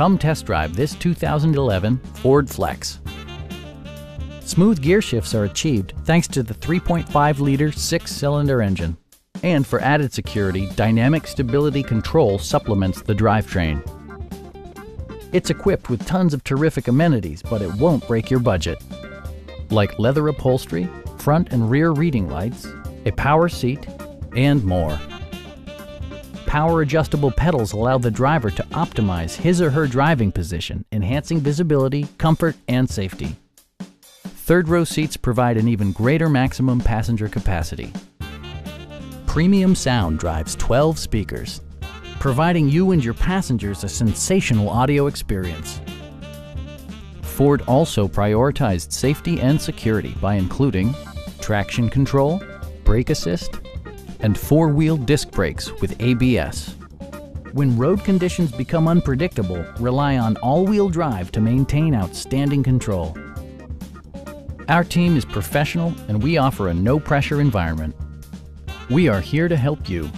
Come test drive this 2011 Ford Flex. Smooth gear shifts are achieved thanks to the 3.5-liter six-cylinder engine. And for added security, Dynamic Stability Control supplements the drivetrain. It's equipped with tons of terrific amenities, but it won't break your budget. Like leather upholstery, front and rear reading lights, a power seat, and more. Power adjustable pedals allow the driver to optimize his or her driving position, enhancing visibility, comfort, and safety. Third row seats provide an even greater maximum passenger capacity. Premium sound drives 12 speakers, providing you and your passengers a sensational audio experience. Ford also prioritized safety and security by including traction control, brake assist, and four-wheel disc brakes with ABS. When road conditions become unpredictable, rely on all-wheel drive to maintain outstanding control. Our team is professional and we offer a no-pressure environment. We are here to help you